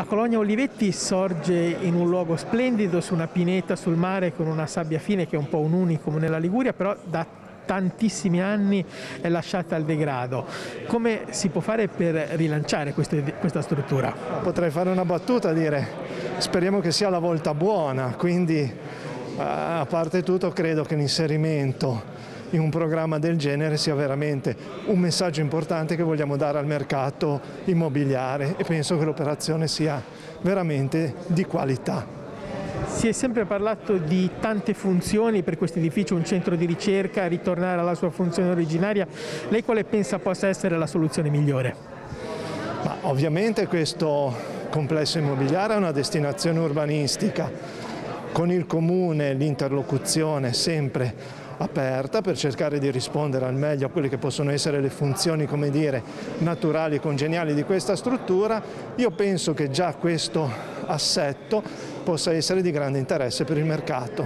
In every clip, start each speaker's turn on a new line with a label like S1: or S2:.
S1: La colonia Olivetti sorge in un luogo splendido su una pineta sul mare con una sabbia fine che è un po' un unicum nella Liguria, però da tantissimi anni è lasciata al degrado. Come si può fare per rilanciare queste, questa struttura?
S2: Potrei fare una battuta, dire speriamo che sia la volta buona, quindi a parte tutto credo che l'inserimento in un programma del genere sia veramente un messaggio importante che vogliamo dare al mercato immobiliare e penso che l'operazione sia veramente di qualità.
S1: Si è sempre parlato di tante funzioni per questo edificio, un centro di ricerca, ritornare alla sua funzione originaria. Lei quale pensa possa essere la soluzione migliore?
S2: Ma ovviamente questo complesso immobiliare è una destinazione urbanistica. Con il comune l'interlocuzione sempre aperta per cercare di rispondere al meglio a quelle che possono essere le funzioni come dire, naturali e congeniali di questa struttura. Io penso che già questo assetto possa essere di grande interesse per il mercato.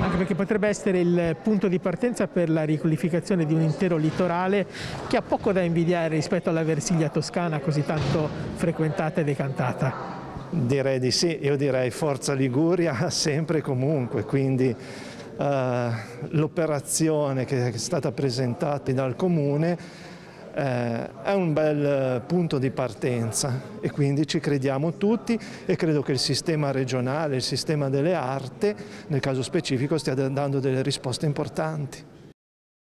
S1: Anche perché potrebbe essere il punto di partenza per la riqualificazione di un intero litorale che ha poco da invidiare rispetto alla Versiglia toscana così tanto frequentata e decantata.
S2: Direi di sì, io direi Forza Liguria sempre e comunque, quindi eh, l'operazione che è stata presentata dal Comune eh, è un bel punto di partenza e quindi ci crediamo tutti e credo che il sistema regionale, il sistema delle arti, nel caso specifico, stia dando delle risposte importanti.